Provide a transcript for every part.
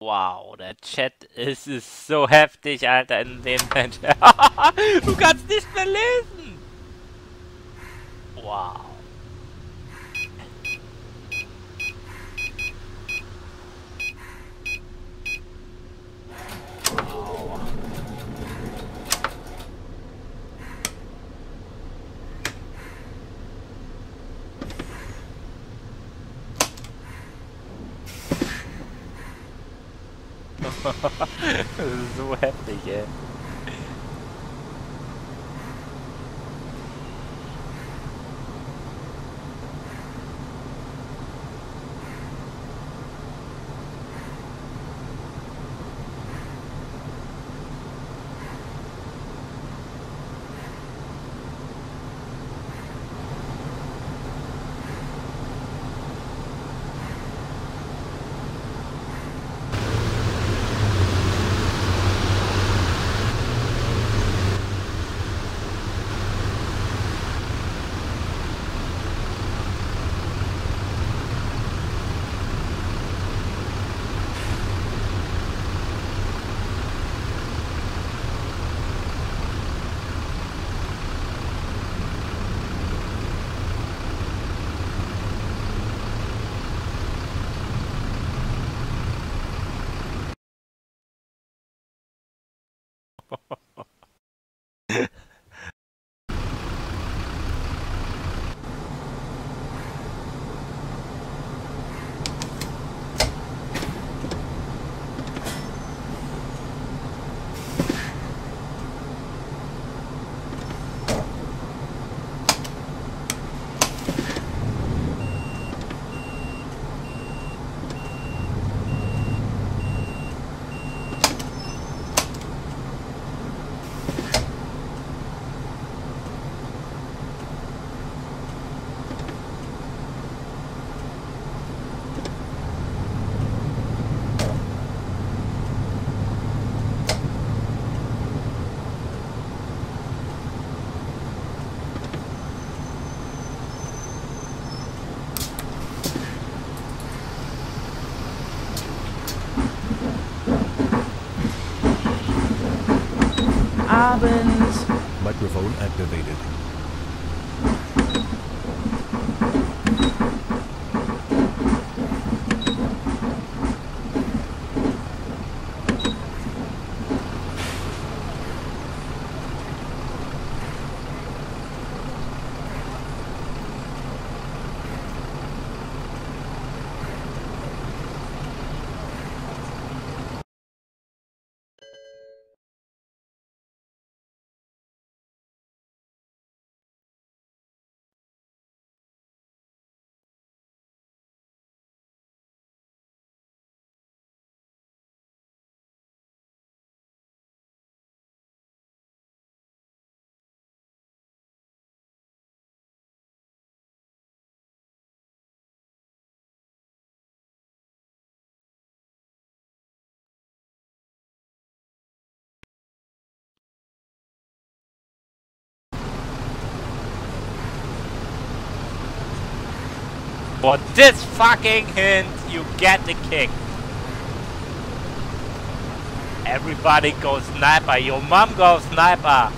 Wow, der Chat ist, ist so heftig, Alter, in dem Mensch. du kannst nicht mehr lesen. Wow. so heftig, ey. Microphone activated. For this fucking hint, you get the kick. Everybody goes sniper. Your mom goes sniper.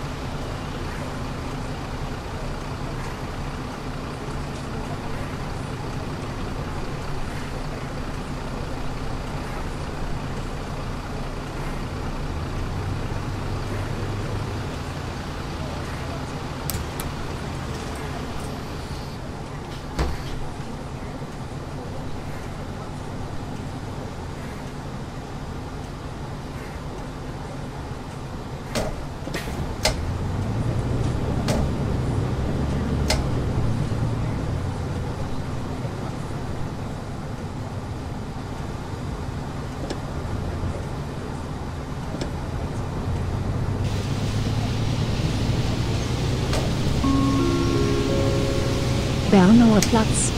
Platz.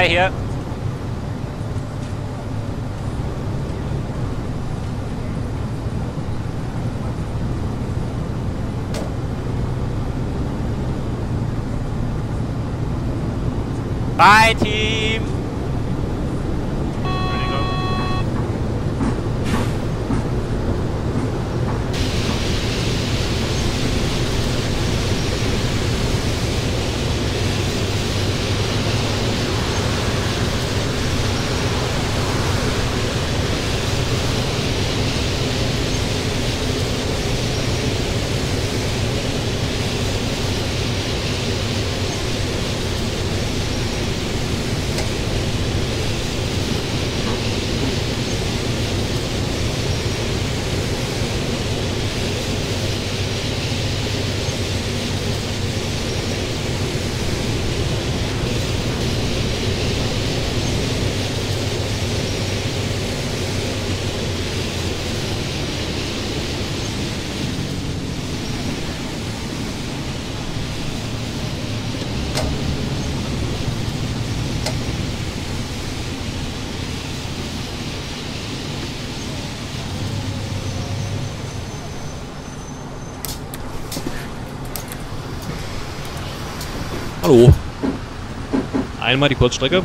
Hi, hier. Bye, Team. Entschuldigung. Hallo. Einmal die Kurzstrecke.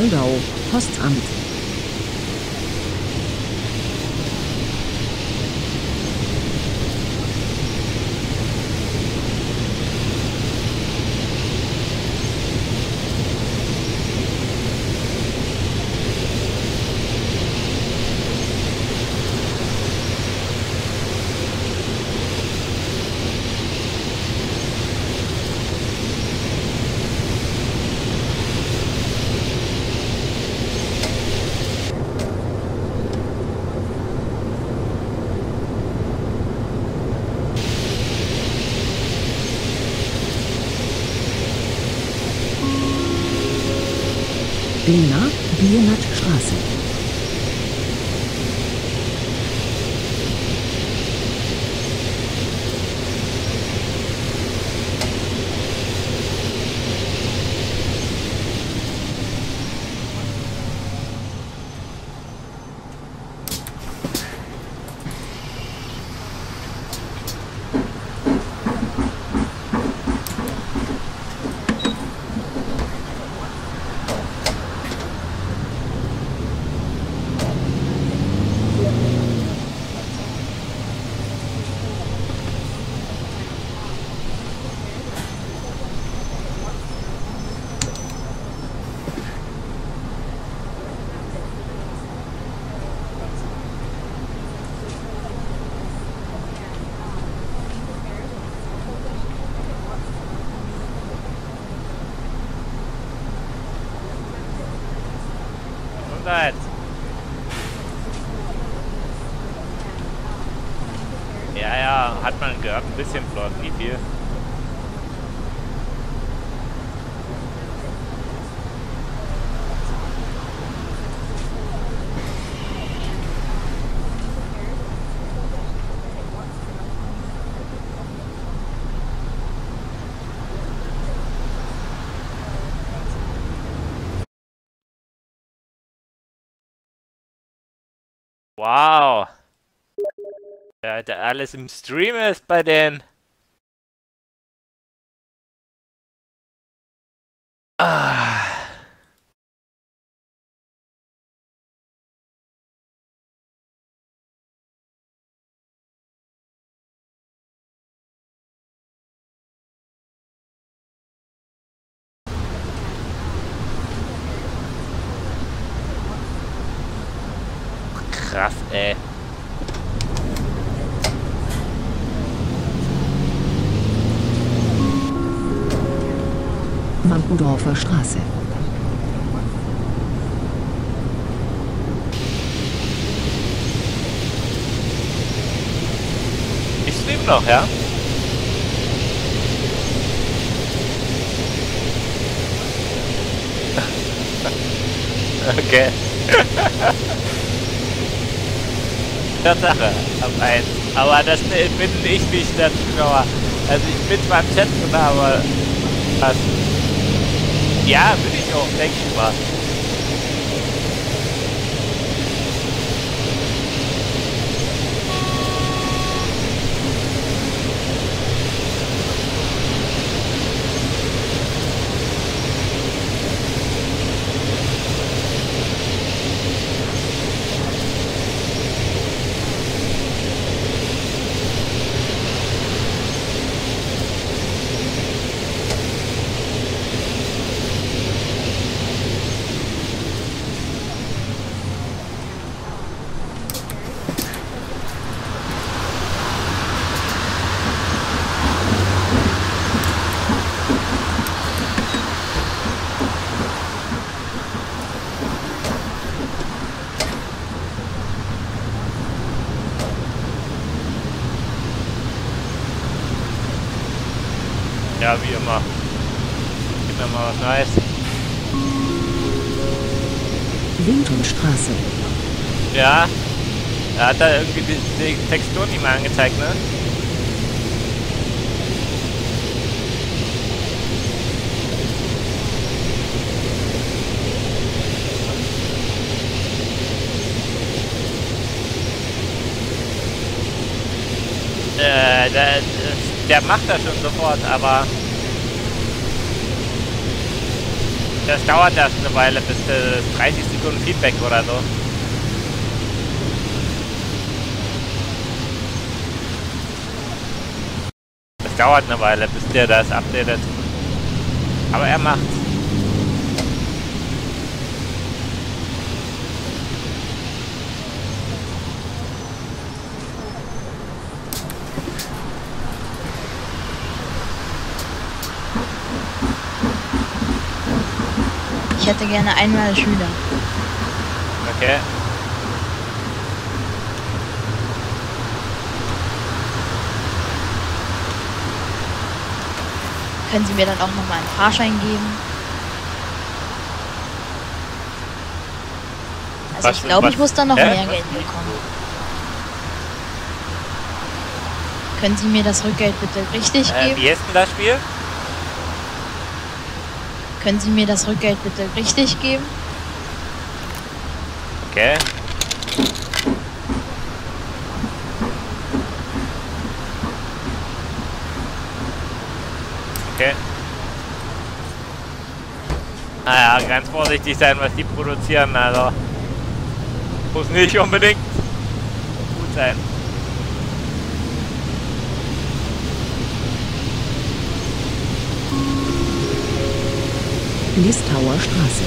Moldau, Postamt. Lena, Biernatstraße. Gesundheit. Ja, ja, hat man gehört, ein bisschen flott. Wie viel? Wow. Ja, da alles im Stream ist bei denen. Ah. Tempelhofer Straße. Ich stream noch, ja? okay. Tatsache, ab 1. Aber das bin ich nicht, der Zuschauer. Also ich bin zwar im Chat aber... Was? Ja, bin ich auch, denke ich mal. Ja, wie immer. Gib mir mal was Neues. Lintonstraße. Ja. Er hat da irgendwie die, die Textur nicht mehr angezeigt, ne? Äh, der, der macht das schon sofort, aber das dauert erst eine Weile, bis das 30 Sekunden Feedback oder so. Dauert eine Weile, bis der das updatet. Aber er macht's. Ich hätte gerne einmal Schüler. Okay. Können Sie mir dann auch nochmal einen Fahrschein geben? Also Was- ich glaube, ich muss dann noch Hä? mehr Geld bekommen. Können Sie mir das Rückgeld bitte richtig Äh, geben? wie heißt denn das Spiel? Können Sie mir das Rückgeld bitte richtig geben? Okay. Naja, ganz vorsichtig sein, was die produzieren, also. Muss nicht unbedingt gut sein. Listauer Straße.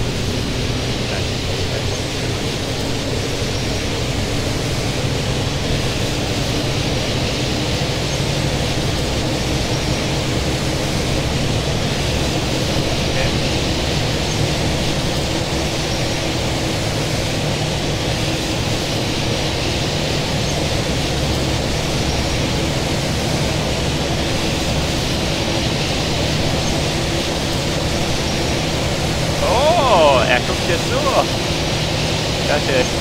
Oh, er guckt jetzt so. Das ist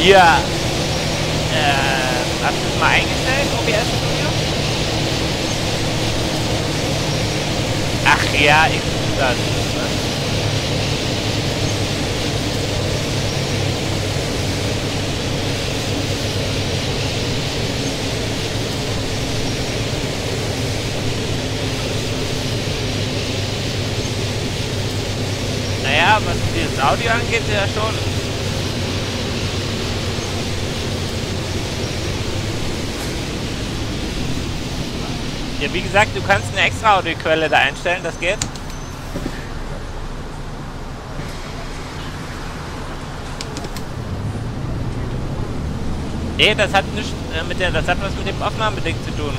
hier. Äh, hast du es mal eingestellt, OBS Studio? Ach ja, ich tue das. Naja, was dieses Audio angeht, ja schon. Ja, wie gesagt, du kannst eine extra Audioquelle da einstellen, das geht. Nee, das hat nichts äh, mit der, das hat was mit dem Aufnahmeding zu tun.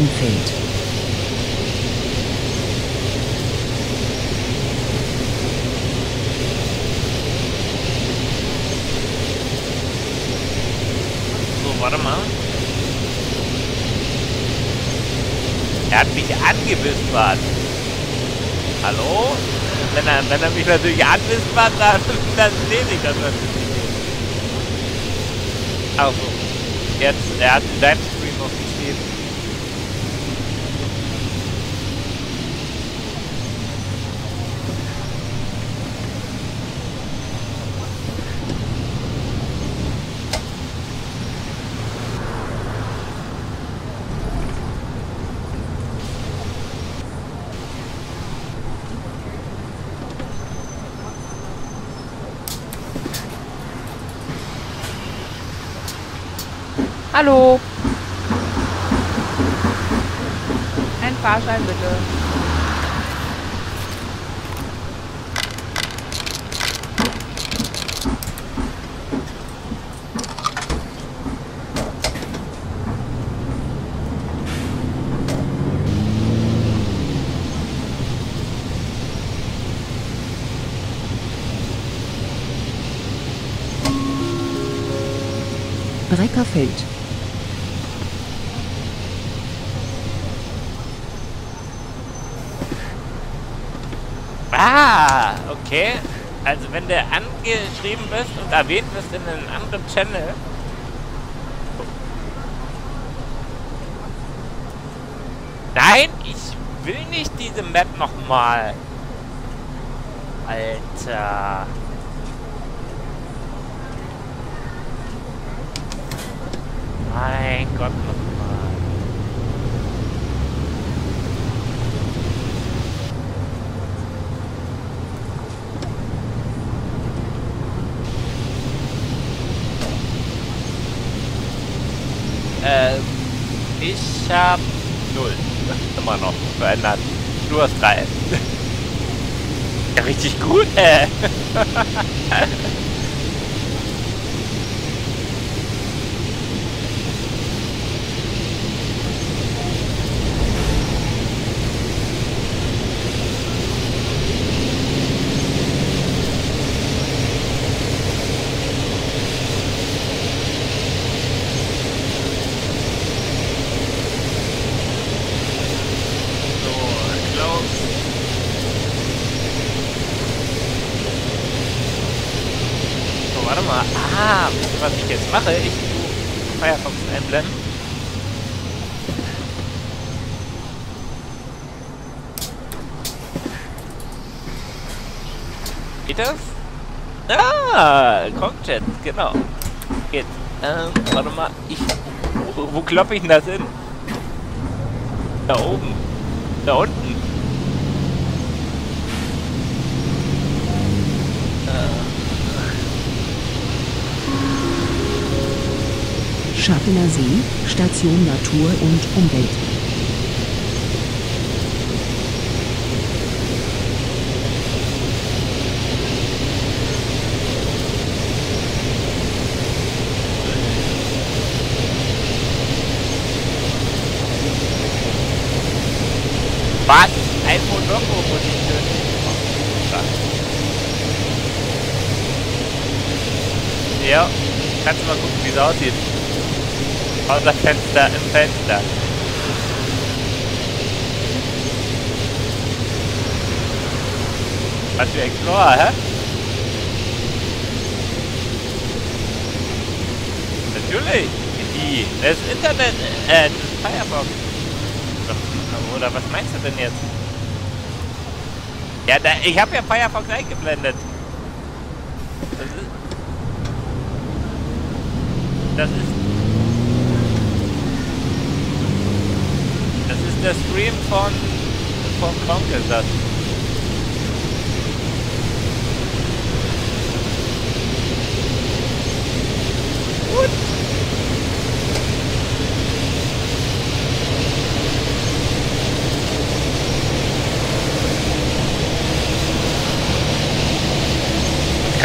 Wiesenfeld. So, warte mal. Er hat mich angewispert. Hallo? Wenn er, mich natürlich anwispert, dann, dann lese ich das natürlich nicht. Also, jetzt, er hat in deinem Stream noch geschrieben. Hallo. Ein Fahrschein bitte. Breckerfeld. Ah, okay. Also wenn du angeschrieben bist und erwähnt wirst in einem anderen Channel. Nein, ich will nicht diese Map nochmal. Alter. Mein Gott Ähm, ich hab null. Immer noch verändert. Du hast drei. ja, richtig gut, äh. So, Klaus. So, warte mal. Ah, wisst ihr, was ich jetzt mache? Ich tu Firefox einblenden. Geht das? Ah, Cockchat, genau. Geht. Ähm, warte mal. Ich. Wo, wo kloppe ich denn das hin? Da oben. Da unten. Scharpener See, Station Natur und Umwelt. Was? Ein Monoko muss ich töten. Ja, kannst du mal gucken, wie es aussieht. Außer Fenster im Fenster. Was für Explorer, hä? Natürlich. Wie? Das Internet, äh, das Firefox. Oder was meinst du denn jetzt? Ja, da, ich habe ja Firefox eingeblendet. Das ist... Das ist... Das ist der Stream von... von Kronk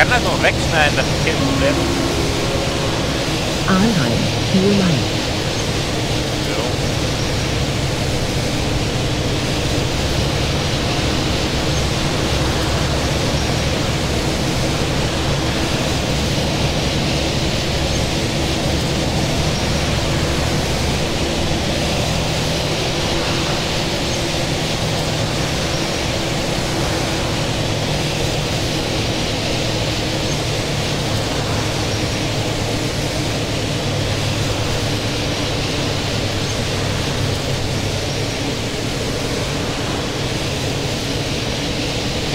kann das noch wegschneiden, das ist kein Problem. Jo.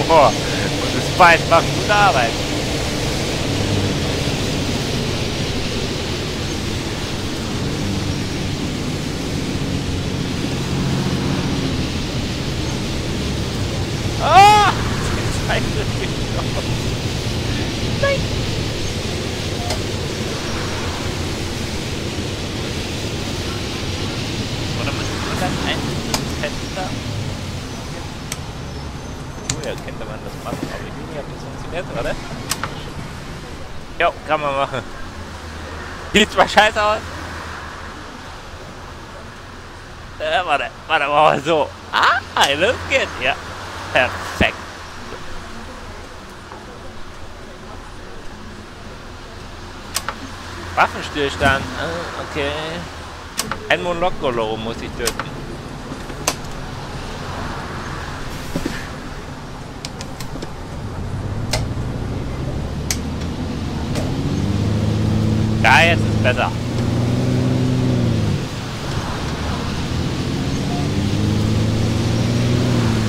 Boah. Macht gute Arbeit. Ah! Die Zeit ist gestorben. Nein! Oder müssen wir dann ein Fenster? Oh ja, könnte man das machen, aber ich weiß nicht, ob das funktioniert, oder? Jo, kann man machen. Sieht zwar scheiße aus. Äh, warte, warte, wir so. Ah, das geht, ja. Perfekt. Waffenstillstand. Ah, okay. Ein Monokkolo muss ich töten. Ja, jetzt ist besser.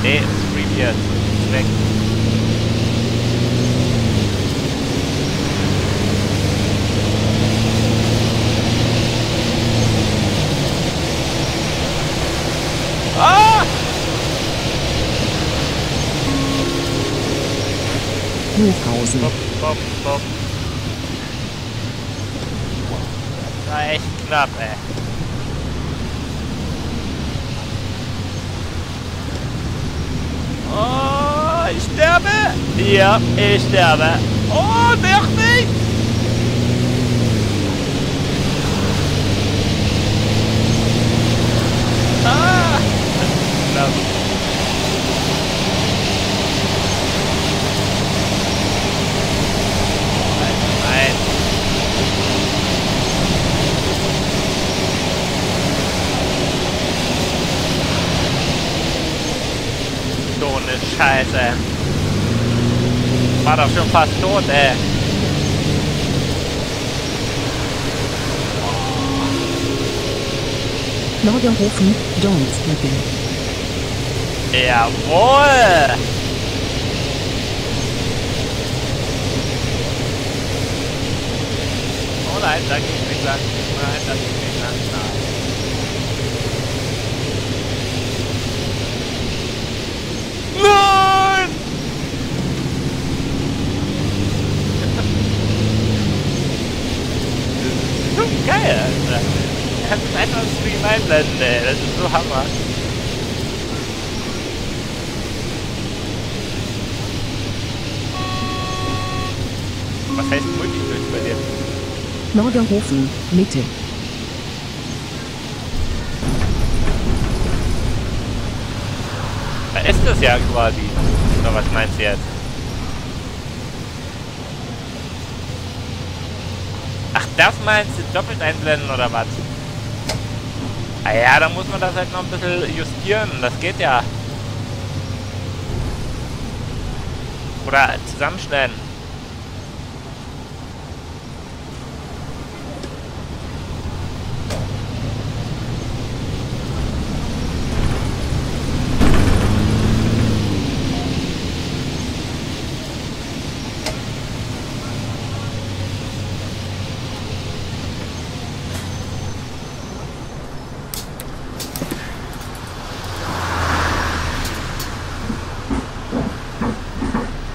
Nee, Stream jetzt. Ist weg. Ah! Hofhausen. Bop, bop, bop. echt knap ey. Oh, ich sterbe! Ja, ich sterbe. Oh, doch nicht! War doch schon fast tot, ey. Norderhofen, Dornsbrücke. Jawohl! Oh nein, da geht's nicht lang. Nein, da geht's nicht lang. Nein. Nein! Das ist so geil, Alter. Kannst einfach das Stream einblenden, ey. Das ist so Hammer. Was heißt Multitöne bei dir? Norderhofen, Mitte. Da ist das ja quasi. Oder was meinst du jetzt? Ach, das meinst du doppelt einblenden oder was? Ah ja, da muss man das halt noch ein bisschen justieren. Das geht ja. Oder zusammenschneiden.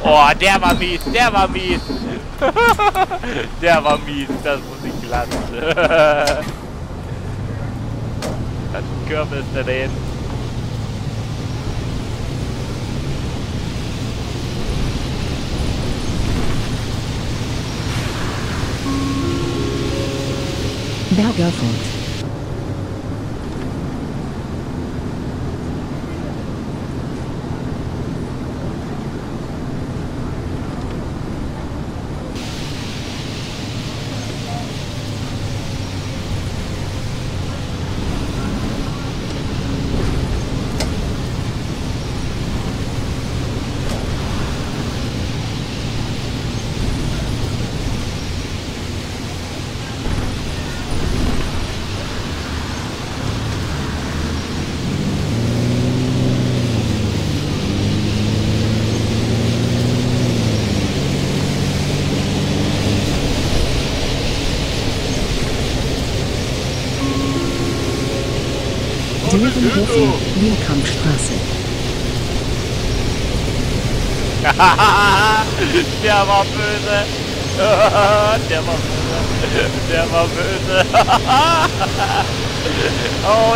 Oh, der war mies, der war mies. der war mies, das muss ich lassen. das Kürbis daneben. Bergerfurt.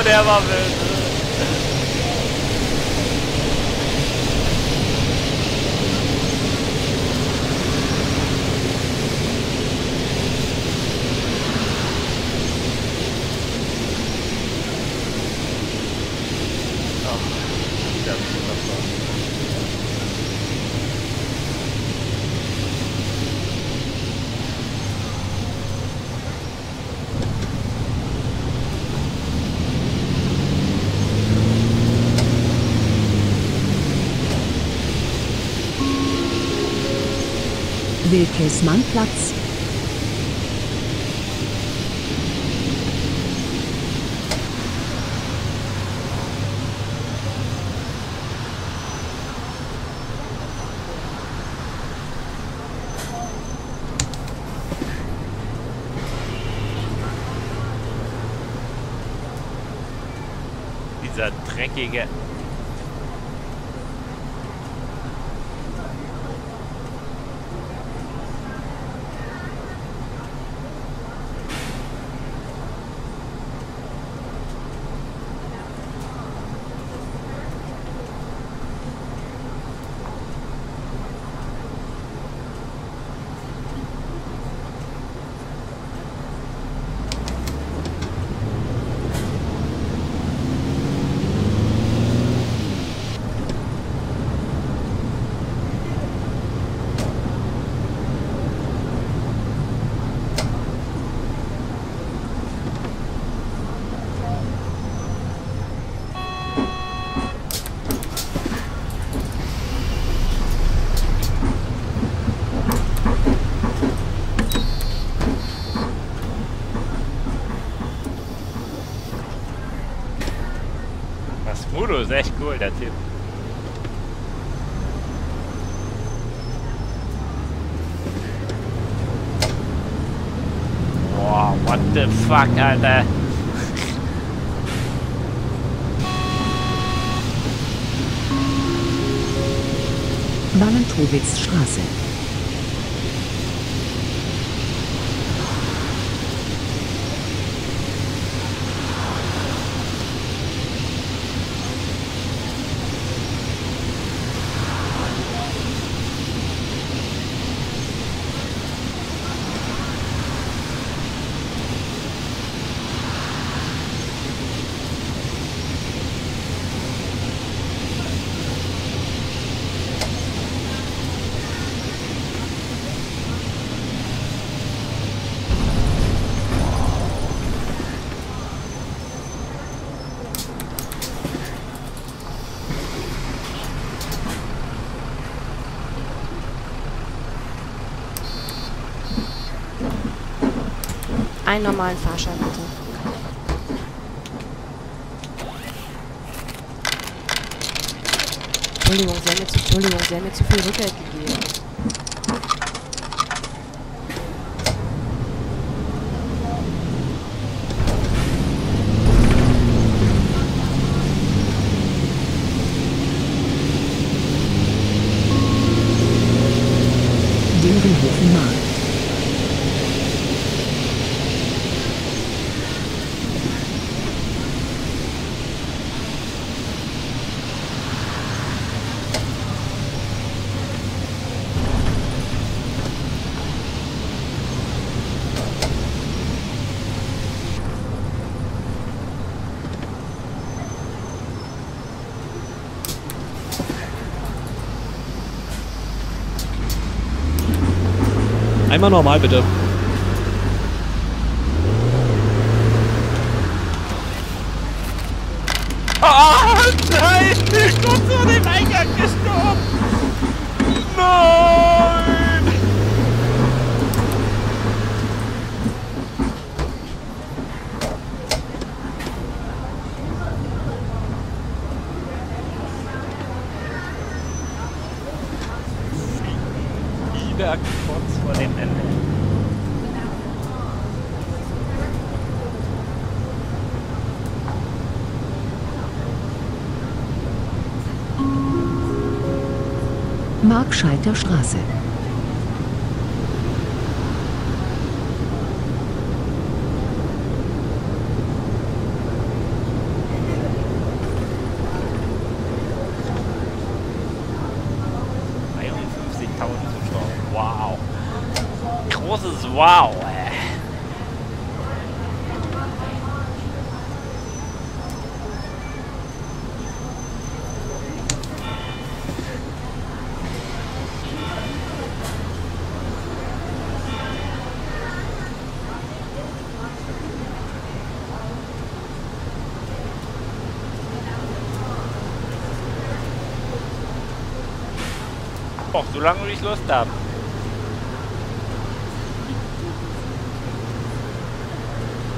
Der war böse. Oh, das ist wunderbar. Wilkesmannplatz. Dieser dreckige. Das Mudo ist echt cool, der Typ. Boah, what the fuck, Alter. Wallentowitzstraße. Einen normalen Fahrschein bitte. Entschuldigung, haben mir zu, Entschuldigung, Sie mir zu viel Rückgeld gegeben. Dörenhofen Markt. Einmal normal bitte. Oh, nein! Kurz vor dem Eingang gestorben! Nein! Wieder kurz vor dem Ende. Abscheid der Straße. Zuschauer. Wow. Großes Wow, ey. Och, solange ich Lust habe.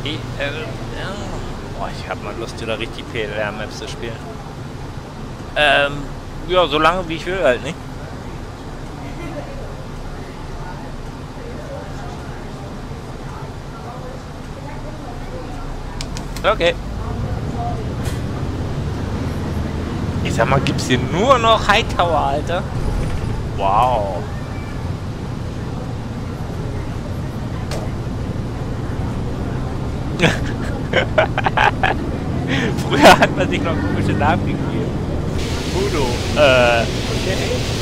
PLR. Boah, ich hab mal Lust, wieder richtig PLR-Maps zu spielen. Ähm, ja, solange wie ich will halt, nicht? Okay. Ich sag mal, gibt's hier nur noch Hightower, Alter? Wow. Früher hat man sich noch komische Namen gegeben. Udo. Äh, okay.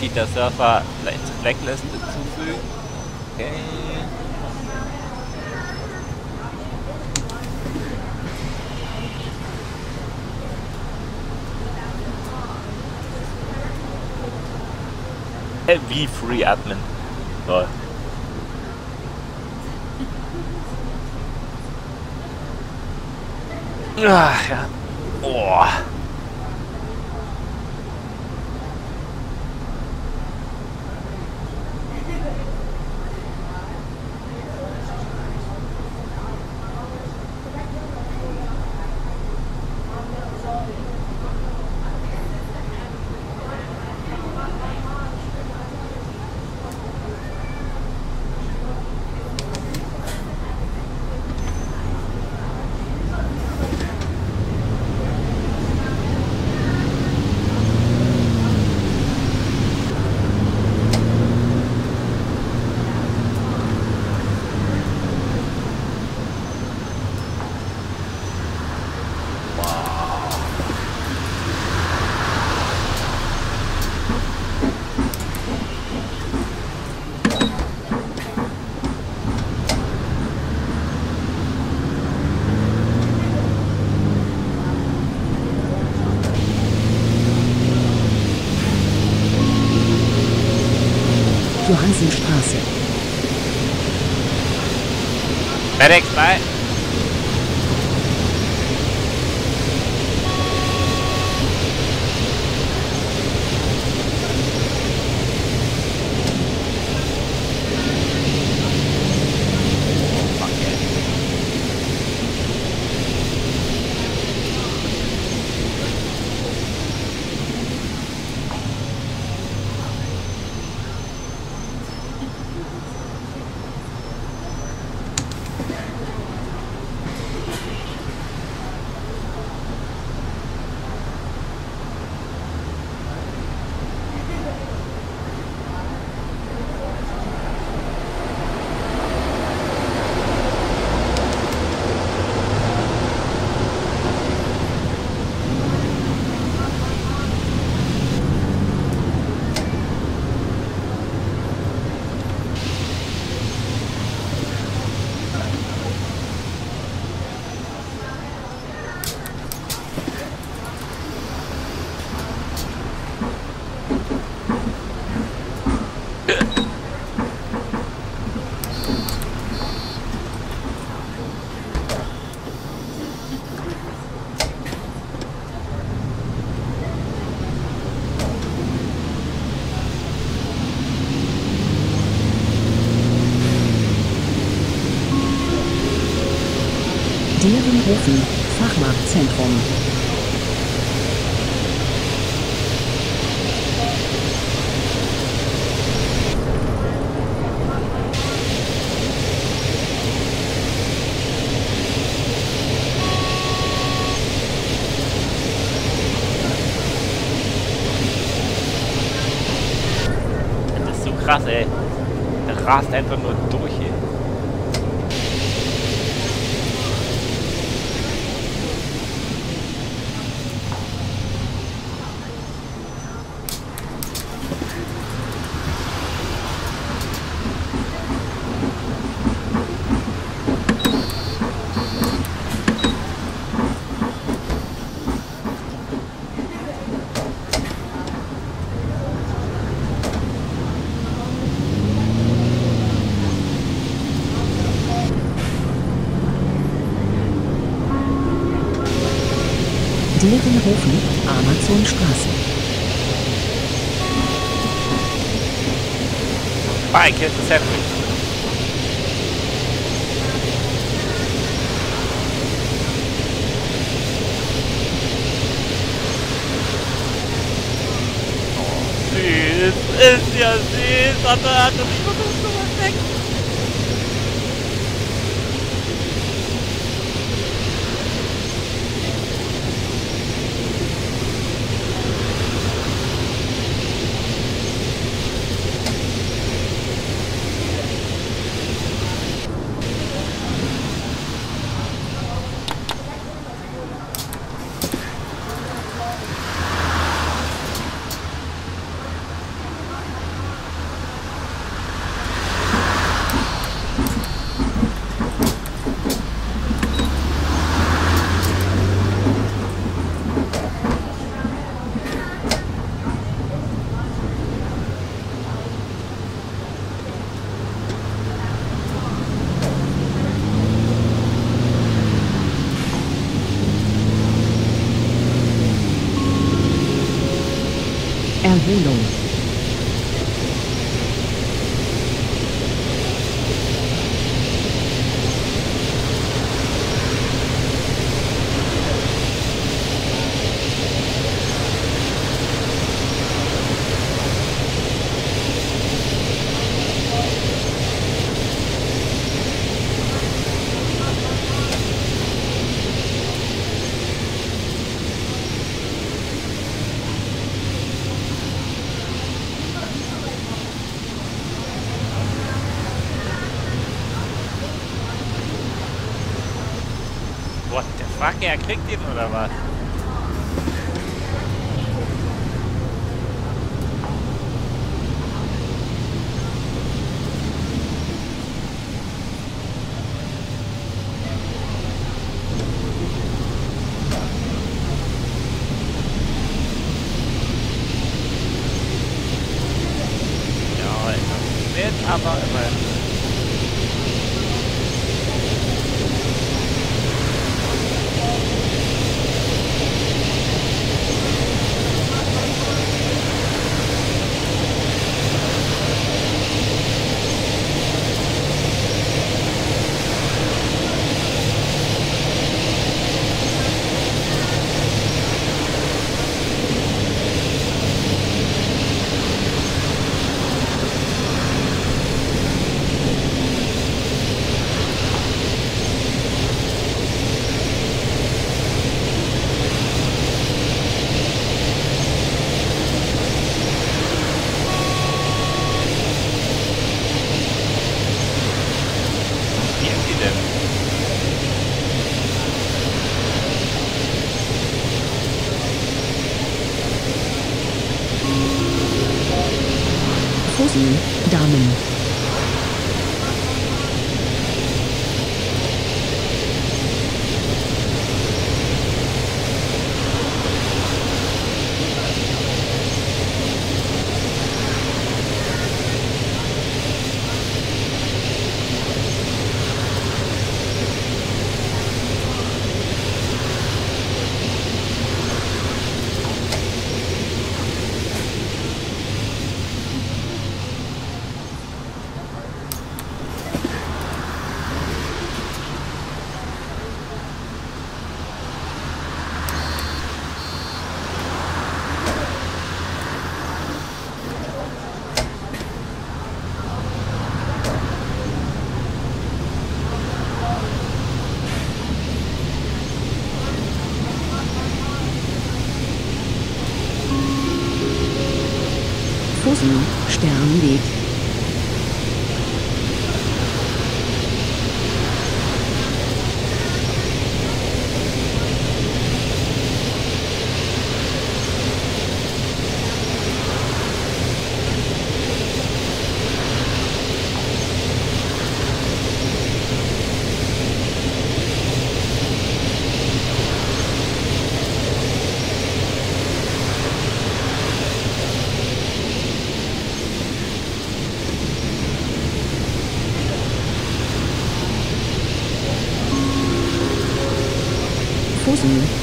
Cheater Surfer Blacklist hinzufügen. Okay. Wie Free Admin. Toll. Ach ja. Oh. Johannsenstraße. Medics, bye. Straßen einfach nur Ain't no Fuck, er kriegt ihn oder was?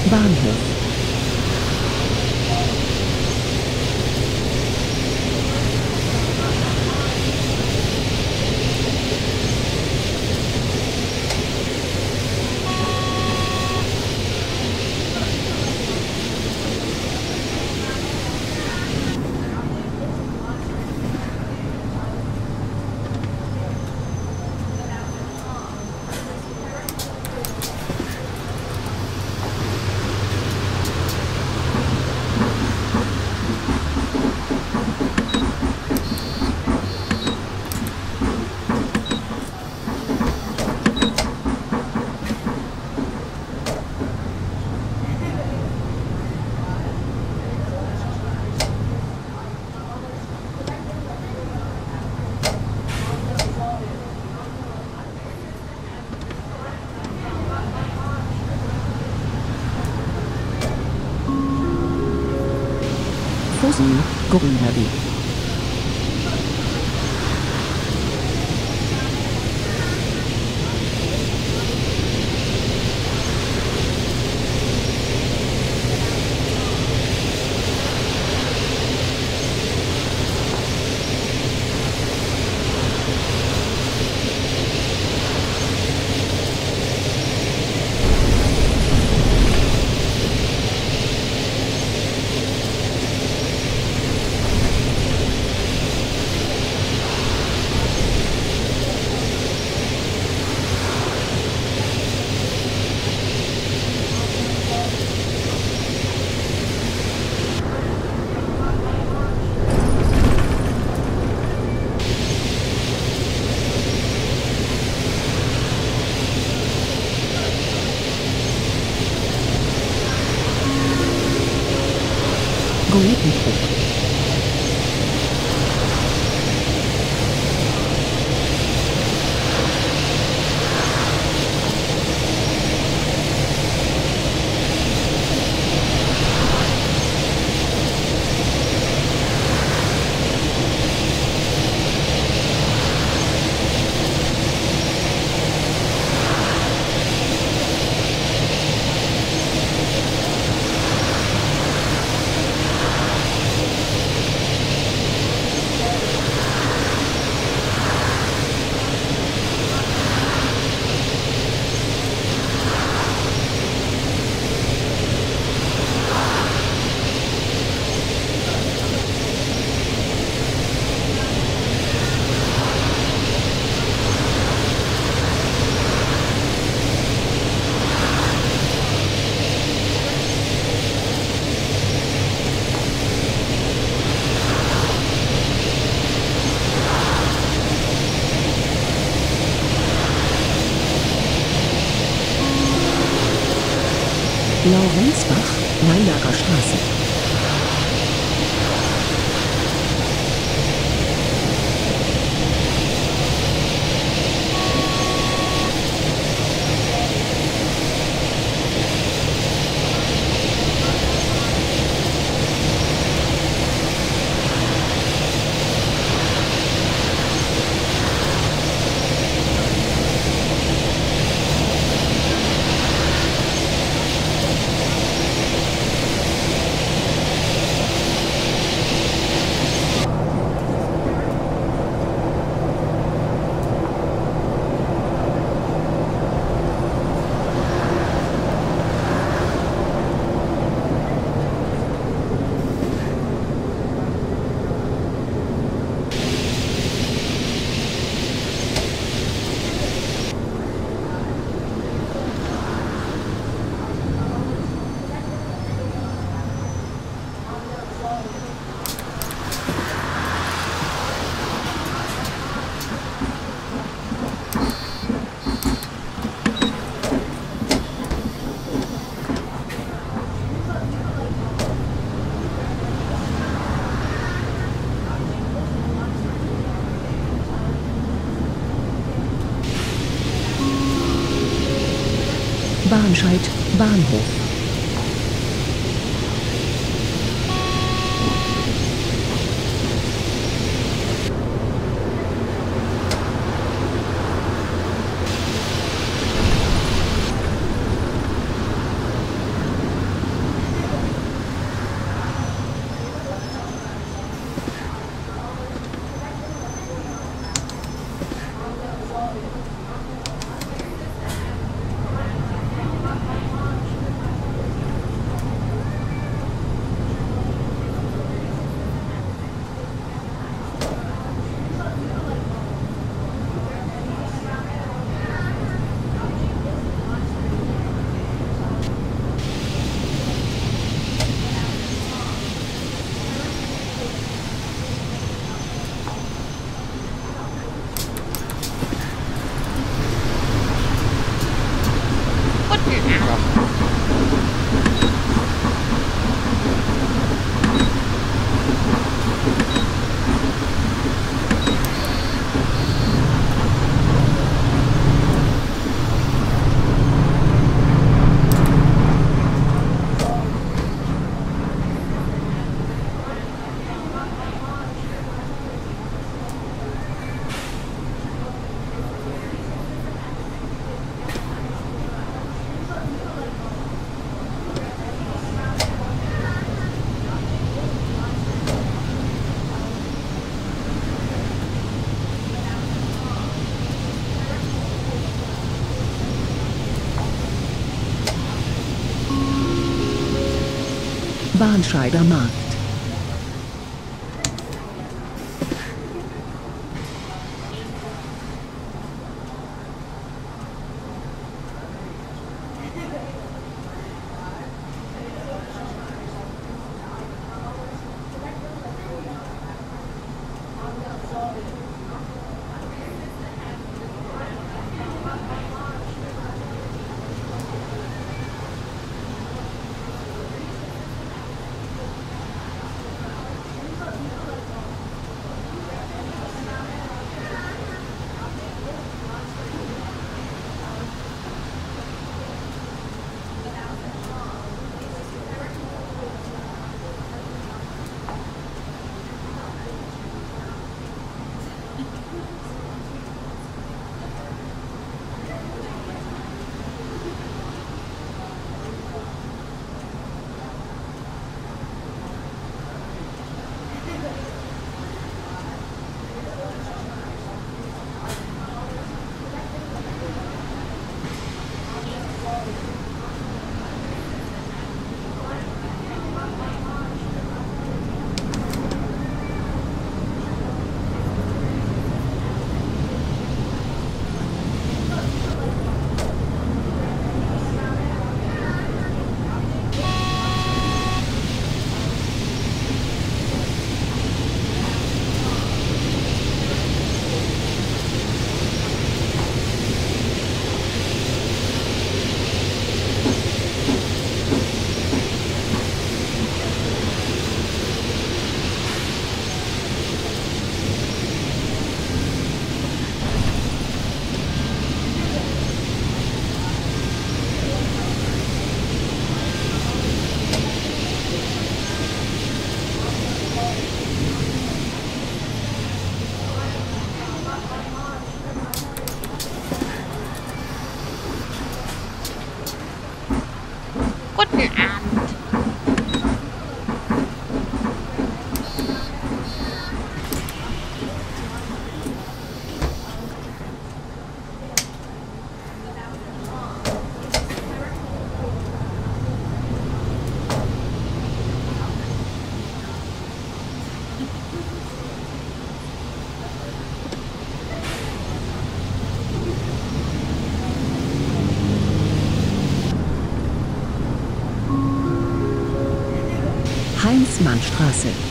Bambi. 国並び Bahnscheid, Bahnhof. Bahnscheider Markt. Heinzmannstraße.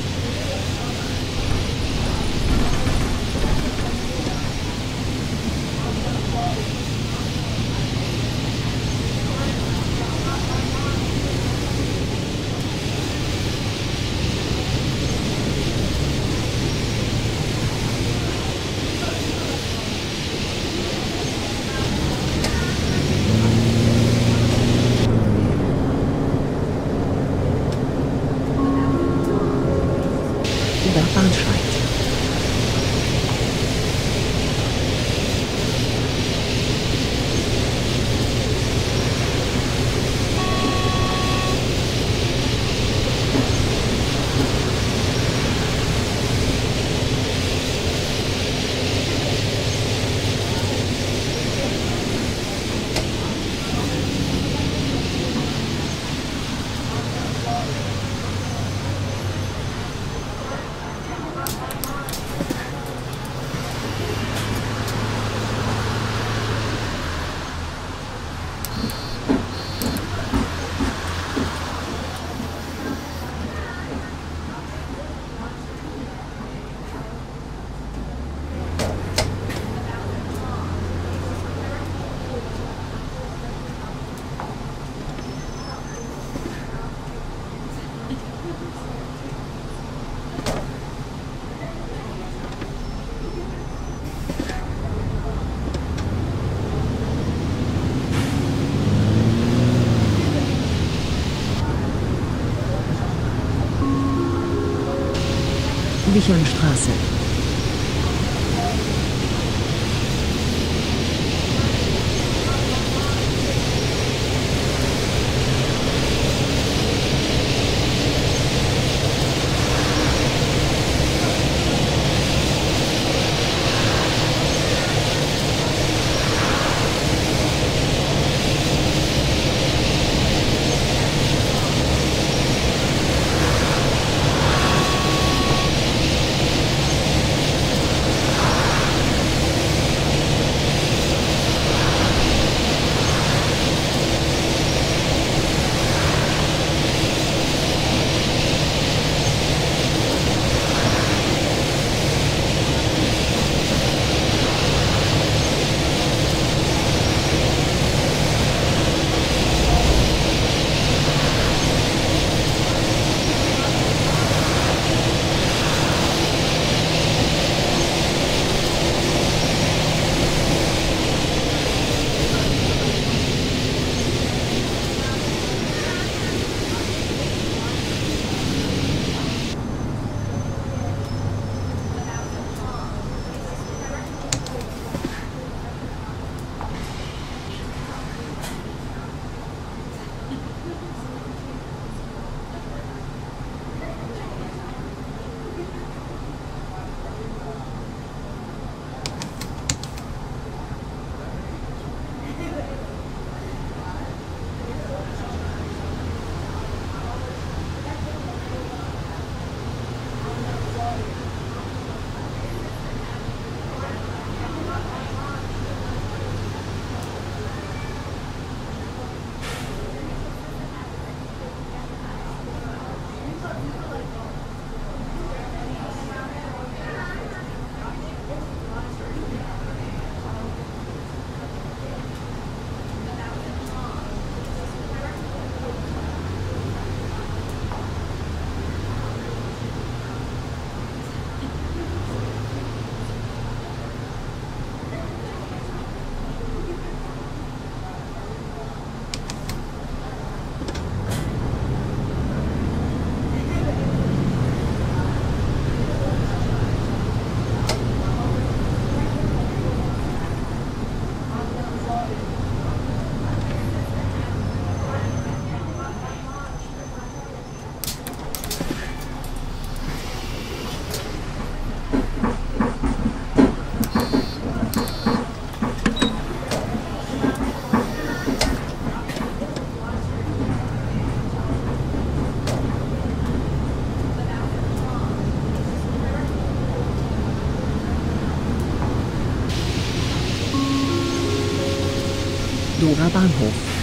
Wichernstraße. Dora Bahnhof. Ich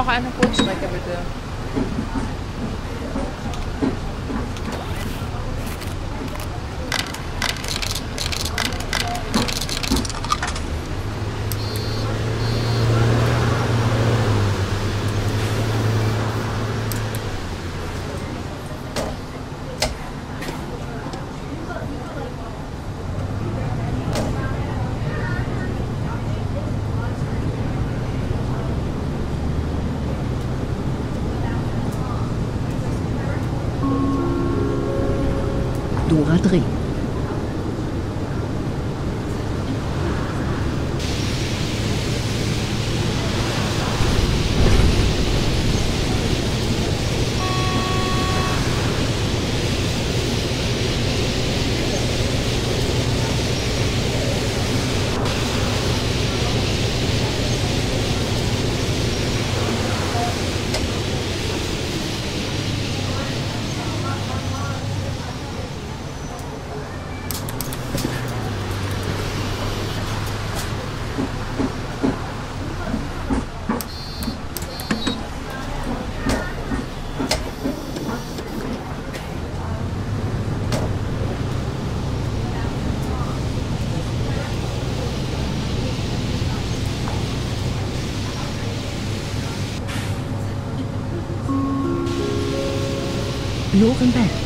brauche eine Kurzstrecke, Northern Bank.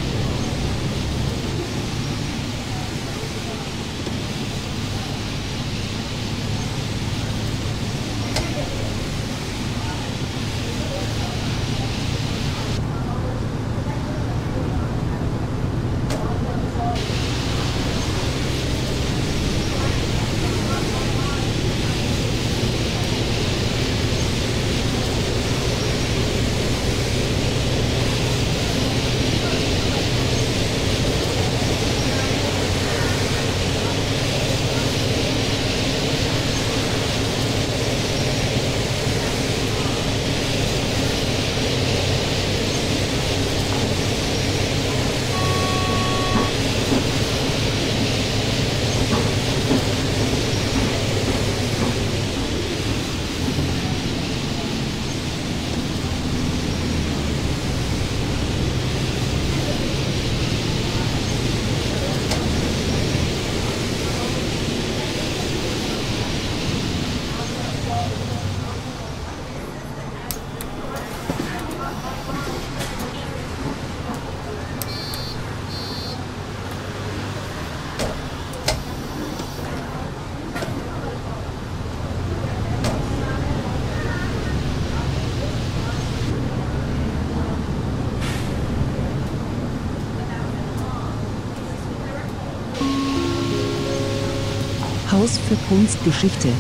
Haus für Kunstgeschichte.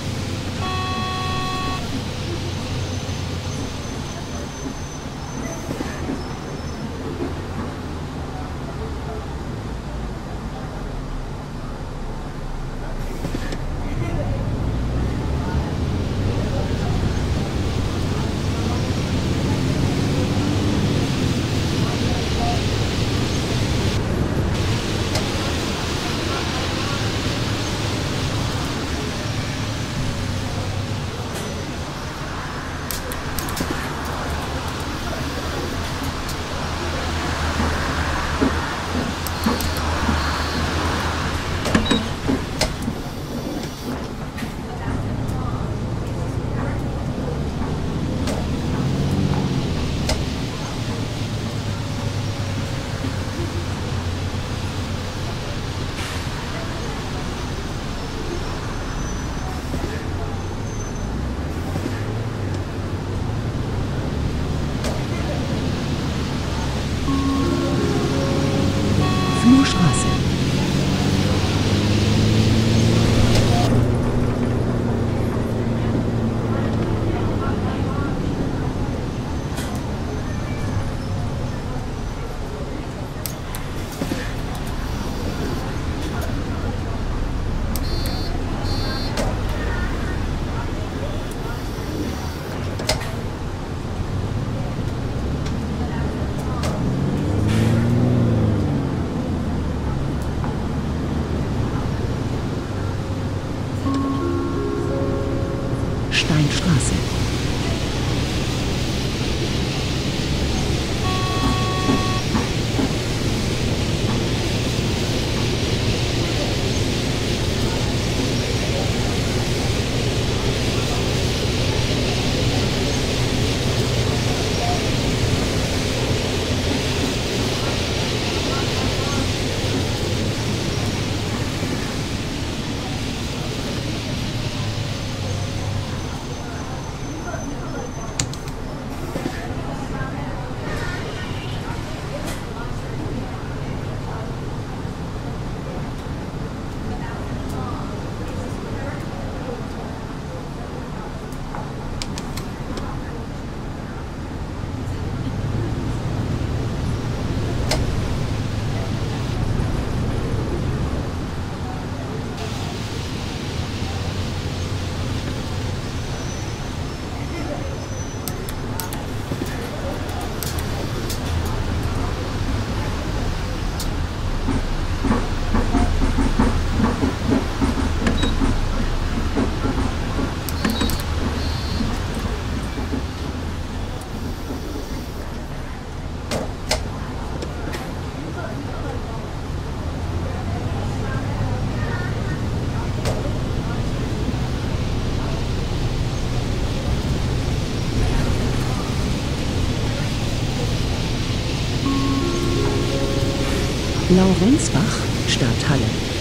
Laurenzbach, Stadthalle.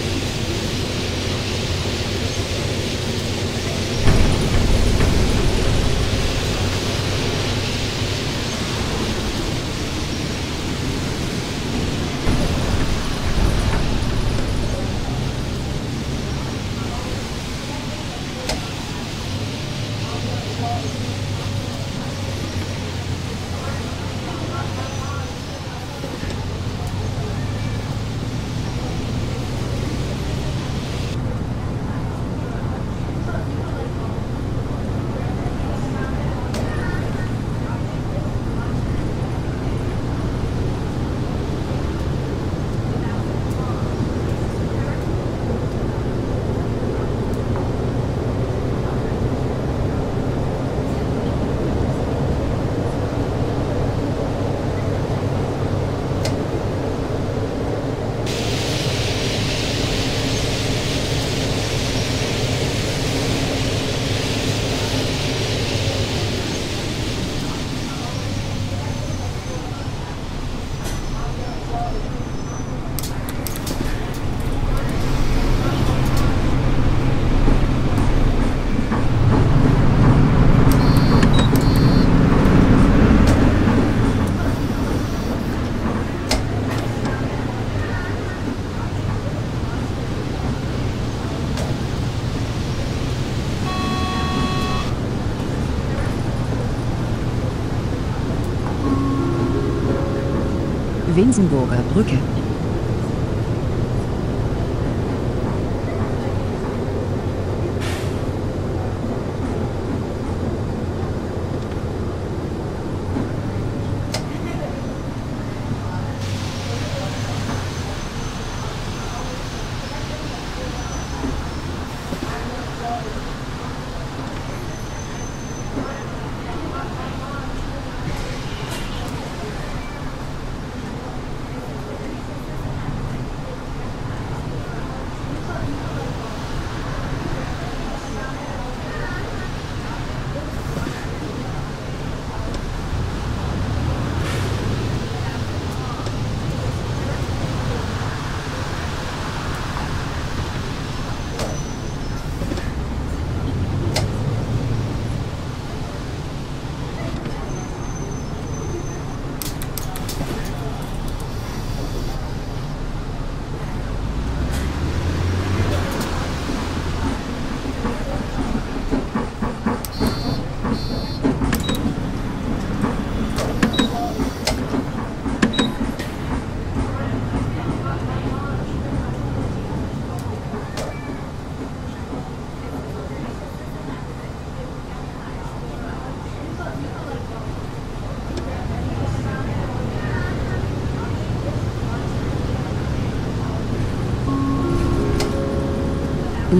Binsenburger Brücke.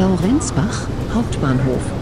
Laurenzbach, Hauptbahnhof.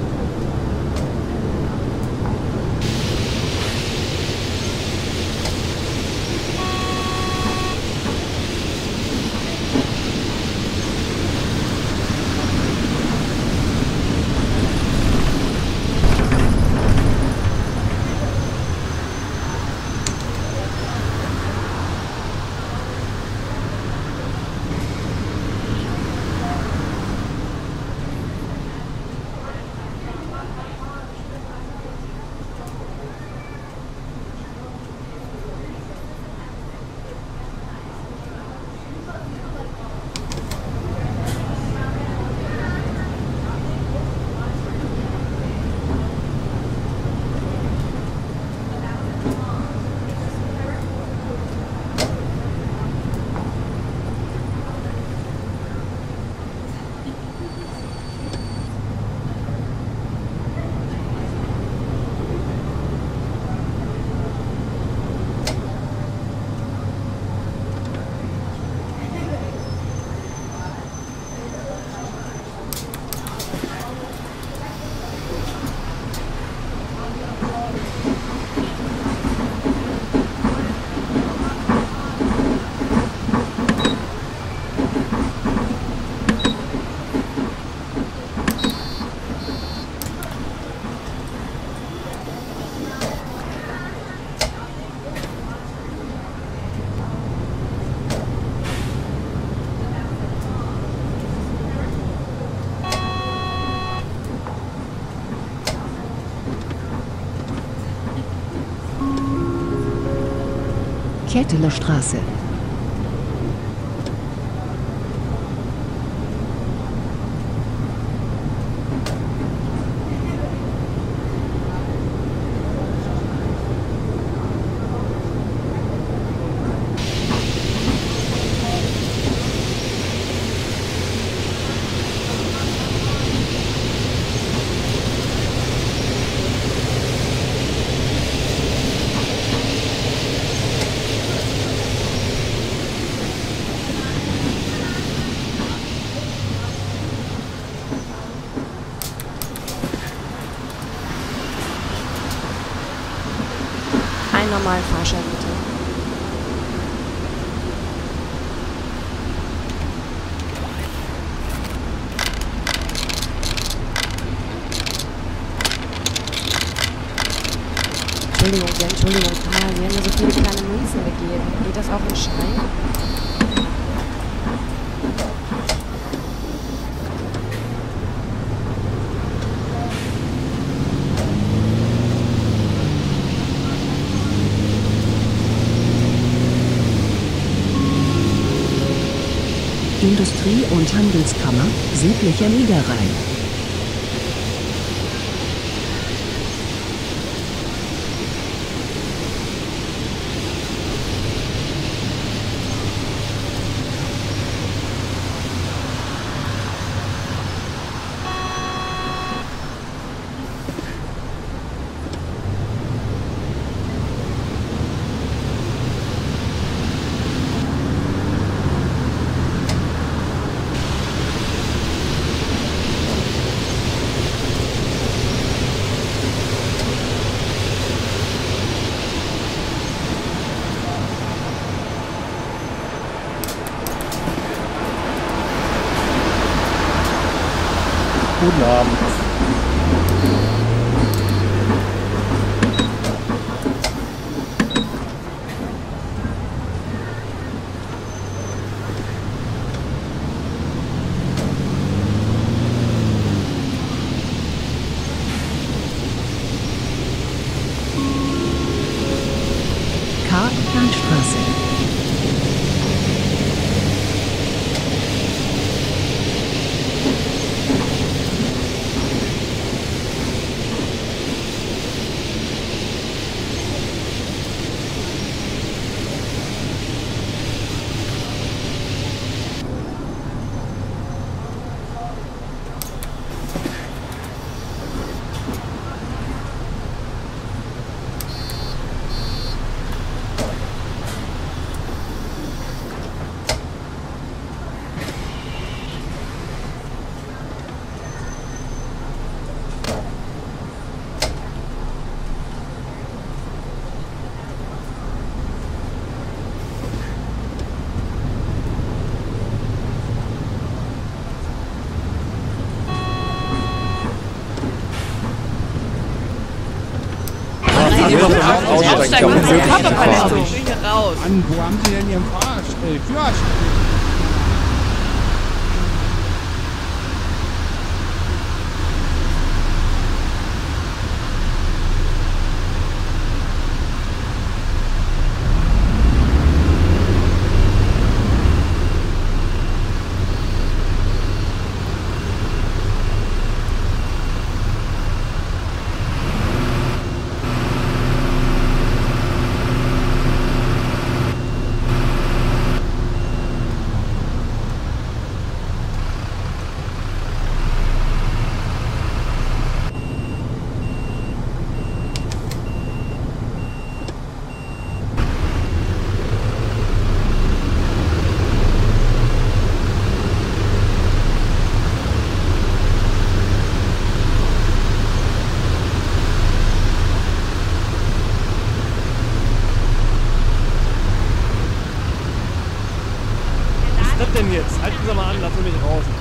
Ketteler Straße. Einen normalen Fahrschein bitte. Entschuldigung, sehr Entschuldigung. Ah, Sie haben mir so viele kleine Münzen gegeben. Geht das auch in Schein? Industrie- und Handelskammer südlicher Niederrhein. Guten Abend. Der Körperverletzung. Mann, wo haben Sie denn Ihren Ziemlich raus.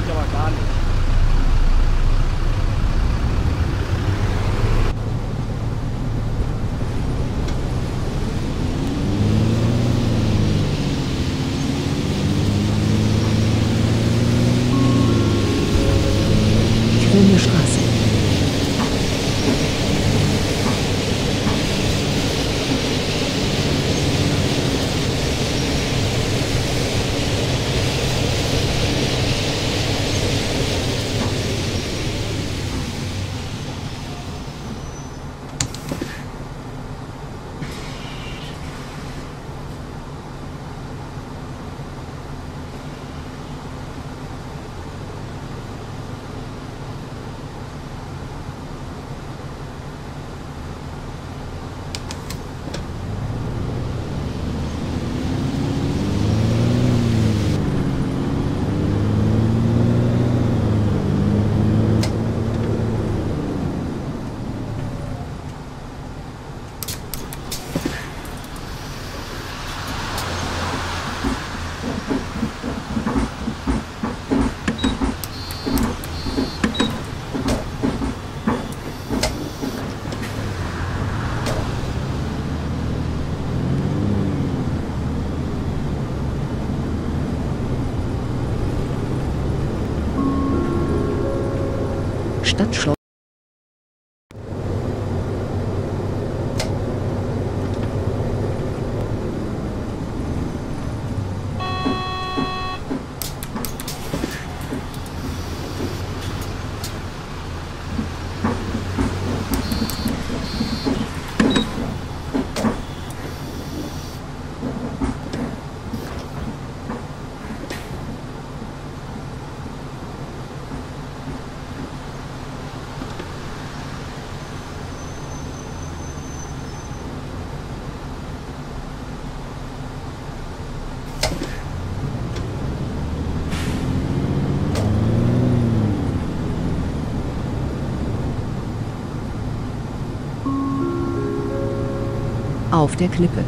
Auf der Klippe.